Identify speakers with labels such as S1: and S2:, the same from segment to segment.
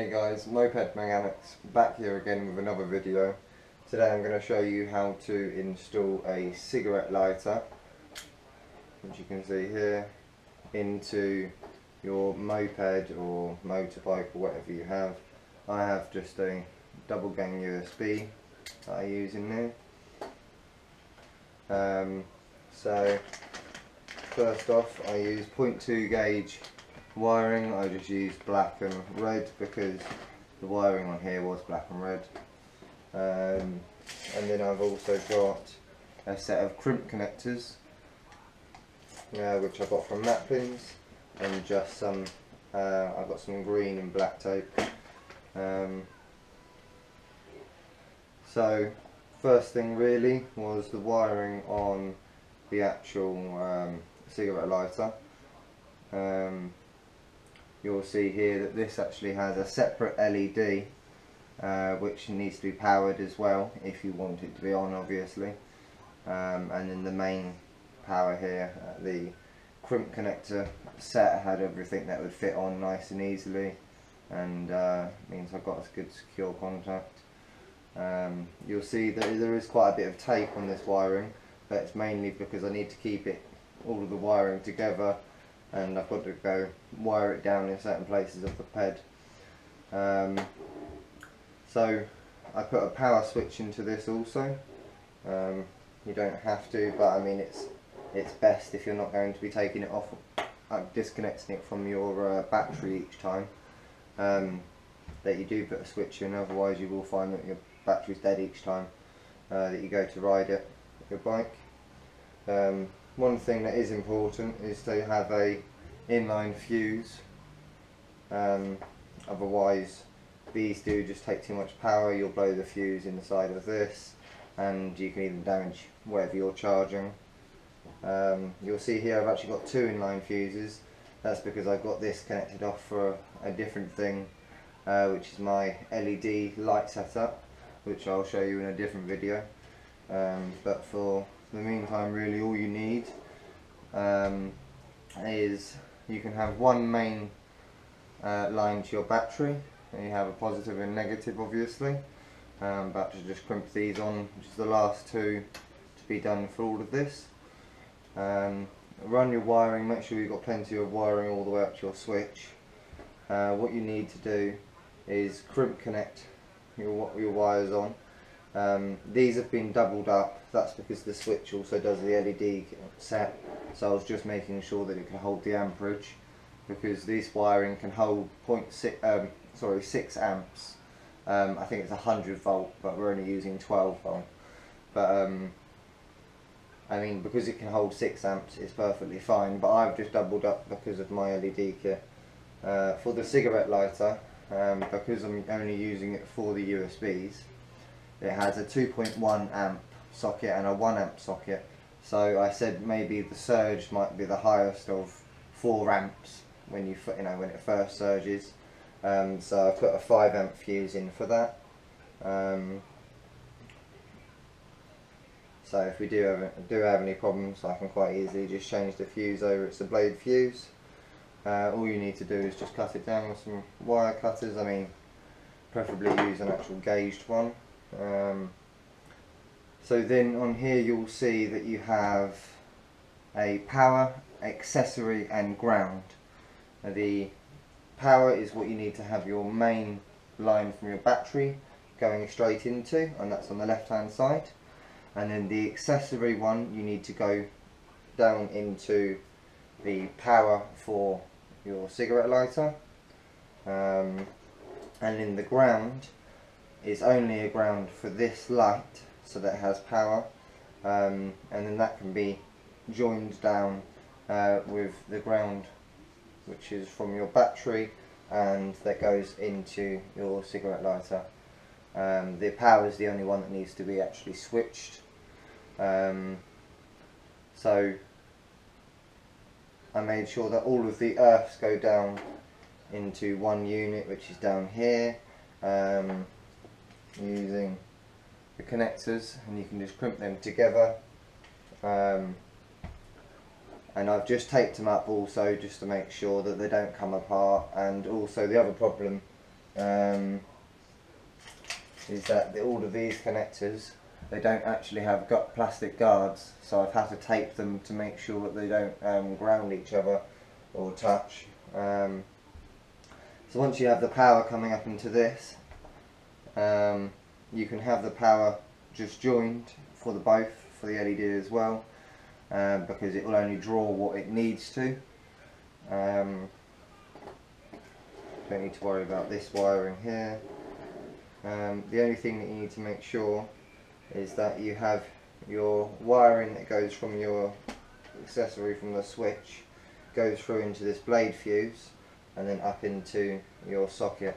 S1: Hey guys, Moped Mechanics back here again with another video. Today I'm going to show you how to install a cigarette lighter, which you can see here, into your moped or motorbike or whatever you have. I have just a double gang USB that I use in there. Um, so first off I use 0.2 gauge wiring I just used black and red because the wiring on here was black and red. Um, and then I've also got a set of crimp connectors uh, which I got from Maplins and just some uh, I've got some green and black tape. Um, so first thing really was the wiring on the actual um, cigarette lighter. Um, you'll see here that this actually has a separate LED uh, which needs to be powered as well if you want it to be on obviously. Um, and then the main power here uh, the crimp connector set had everything that would fit on nice and easily and uh, means I've got a good secure contact. Um, you'll see that there is quite a bit of tape on this wiring but it's mainly because I need to keep it all of the wiring together and I've got to go wire it down in certain places of the ped. Um, so I put a power switch into this also. Um, you don't have to, but I mean it's it's best if you're not going to be taking it off, uh, disconnecting it from your uh, battery each time. Um, that you do put a switch in, otherwise you will find that your battery's dead each time uh, that you go to ride it, your bike. Um, one thing that is important is to have a inline fuse. Um, otherwise these do just take too much power. You'll blow the fuse in the side of this and you can even damage wherever you're charging. Um, you'll see here I've actually got two inline fuses. That's because I've got this connected off for a different thing uh, which is my LED light setup which I'll show you in a different video. Um, but for the meantime really all you need um, is you can have one main uh, line to your battery and you have a positive and negative obviously. Um, but to just crimp these on which is the last two to be done for all of this. Um, run your wiring make sure you've got plenty of wiring all the way up to your switch. Uh, what you need to do is crimp connect your, your wires on um, these have been doubled up, that's because the switch also does the LED set, so I was just making sure that it can hold the amperage, because this wiring can hold 0.6, um, sorry, 6 amps, um, I think it's 100 volt, but we're only using 12 volt, but um, I mean, because it can hold 6 amps, it's perfectly fine, but I've just doubled up because of my LED kit. Uh, for the cigarette lighter, um, because I'm only using it for the USBs, it has a 2.1 amp socket and a 1 amp socket. So I said maybe the surge might be the highest of 4 amps when you you know when it first surges. Um, so I put a 5 amp fuse in for that. Um, so if we do have, do have any problems I can quite easily just change the fuse over. It's a blade fuse. Uh, all you need to do is just cut it down with some wire cutters. I mean preferably use an actual gauged one um, so then on here you'll see that you have a power, accessory and ground. Now the power is what you need to have your main line from your battery going straight into and that's on the left hand side and then the accessory one you need to go down into the power for your cigarette lighter um, and in the ground is only a ground for this light so that it has power. Um, and then that can be joined down uh, with the ground which is from your battery and that goes into your cigarette lighter. Um, the power is the only one that needs to be actually switched. Um, so I made sure that all of the earths go down into one unit which is down here. Um, using the connectors and you can just crimp them together. Um, and I've just taped them up also just to make sure that they don't come apart. And also the other problem um, is that the, all of these connectors they don't actually have got plastic guards. So I've had to tape them to make sure that they don't um, ground each other or touch. Um, so once you have the power coming up into this um, you can have the power just joined for the both for the LED as well um, because it will only draw what it needs to um, don't need to worry about this wiring here um, the only thing that you need to make sure is that you have your wiring that goes from your accessory from the switch goes through into this blade fuse and then up into your socket.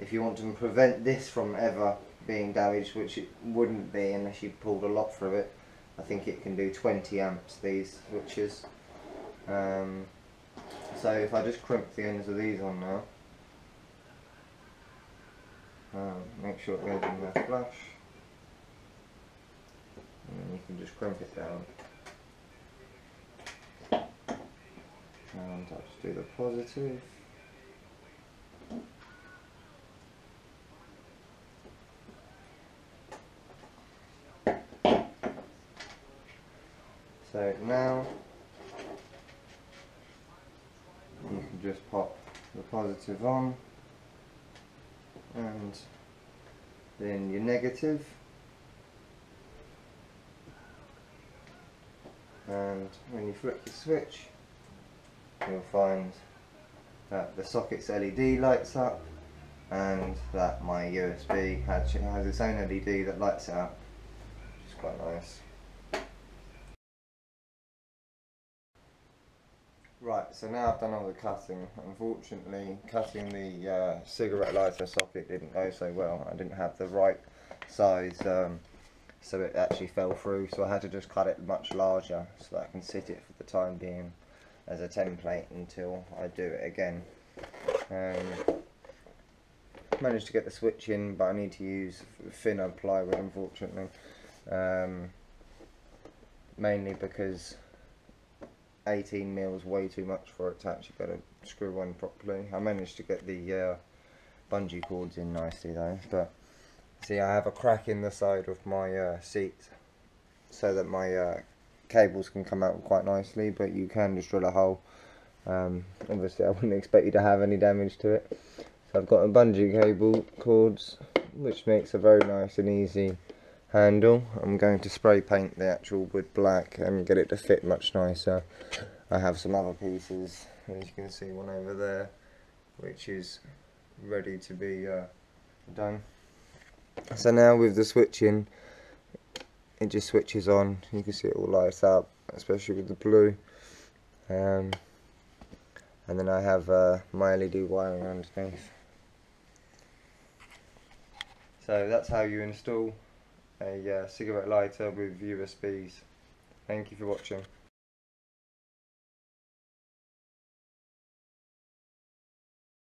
S1: If you want to prevent this from ever being damaged, which it wouldn't be unless you pulled a lot through it, I think it can do 20 amps these switches. Um, so if I just crimp the ends of these on now, um, make sure it goes in there flush. And then you can just crimp it down. And I'll just do the positive so now. You can just pop the positive on. And then your negative. And when you flick the switch you'll find that the socket's LED lights up and that my USB has, has its own LED that lights it up which is quite nice. Right, so now I've done all the cutting. Unfortunately, cutting the uh, cigarette lighter socket didn't go so well. I didn't have the right size, um, so it actually fell through. So I had to just cut it much larger so that I can sit it for the time being as a template until I do it again. Um, managed to get the switch in, but I need to use thinner plywood, unfortunately. Um, mainly because 18 mils way too much for it to actually go to screw one properly. I managed to get the uh, bungee cords in nicely though, but see I have a crack in the side of my uh, seat so that my uh, cables can come out quite nicely, but you can just drill a hole. Um, obviously I wouldn't expect you to have any damage to it. So I've got a bungee cable cords, which makes a very nice and easy handle. I'm going to spray paint the actual wood black and get it to fit much nicer. I have some other pieces, as you can see one over there, which is ready to be uh, done. So now with the switching, it just switches on. You can see it all lights up, especially with the blue. Um, and then I have uh, my LED wiring underneath. So that's how you install a uh, cigarette lighter with USBs. Thank you for watching.